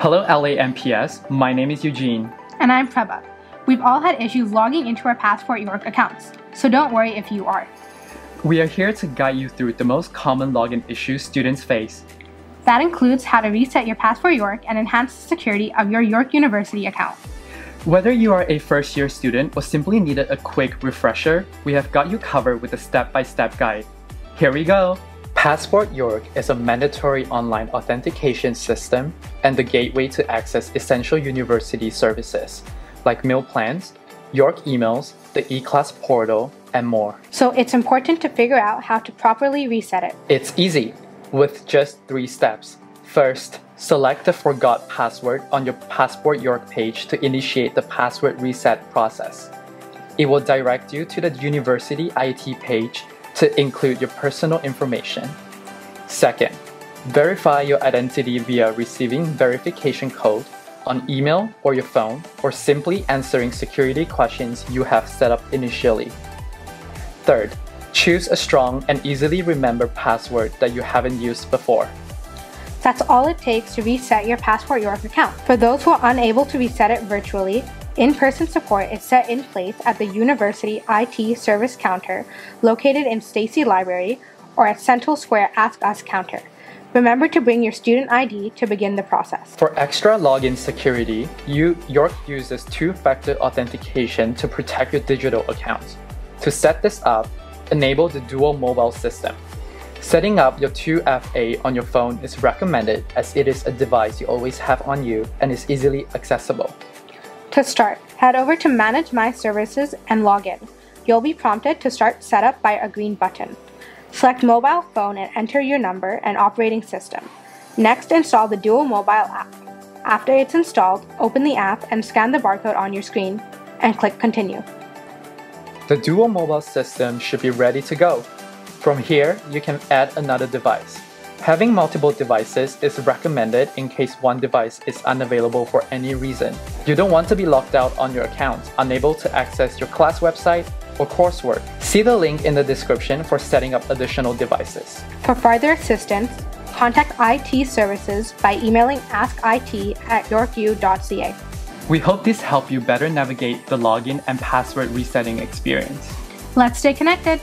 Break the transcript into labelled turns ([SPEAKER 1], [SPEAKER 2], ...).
[SPEAKER 1] Hello, LA&PS. My name is Eugene.
[SPEAKER 2] And I'm Piraba. We've all had issues logging into our Passport York accounts, so don't worry if you are.
[SPEAKER 1] We are here to guide you through the most common login issues students face.
[SPEAKER 2] That includes how to reset your Passport York and enhance the security of your York University account.
[SPEAKER 1] Whether you are a first year student or simply needed a quick refresher, we have got you covered with a step by step guide. Here we go! Passport York is a mandatory online authentication system and the gateway to access essential university services like meal plans, York emails, the eClass portal, and more.
[SPEAKER 2] So it's important to figure out how to properly reset it.
[SPEAKER 1] It's easy with just three steps. First, select the Forgot Password on your Passport York page to initiate the password reset process. It will direct you to the university IT page to include your personal information. Second, verify your identity via receiving verification code on email or your phone, or simply answering security questions you have set up initially. Third, choose a strong and easily remembered password that you haven't used before.
[SPEAKER 2] That's all it takes to reset your Passport York account. For those who are unable to reset it virtually, in-person support is set in place at the University IT Service Counter located in Steacie Library or at Central Square Ask Us counter. Remember to bring your student ID to begin the process.
[SPEAKER 1] For extra login security, York uses two-factor authentication to protect your digital accounts. To set this up, enable the Duo Mobile system. Setting up your 2FA on your phone is recommended as it is a device you always have on you and is easily accessible.
[SPEAKER 2] To start, head over to Manage My Services and log in. You'll be prompted to start setup by a green button. Select mobile phone and enter your number and operating system. Next, install the Duo Mobile app. After it's installed, open the app and scan the barcode on your screen and click Continue.
[SPEAKER 1] The Duo Mobile system should be ready to go. From here, you can add another device. Having multiple devices is recommended in case one device is unavailable for any reason. You don't want to be locked out on your account, unable to access your class website or coursework. See the link in the description for setting up additional devices.
[SPEAKER 2] For further assistance, contact IT services by emailing askit at yorku.ca.
[SPEAKER 1] We hope this helped you better navigate the login and password resetting experience.
[SPEAKER 2] Let's stay connected.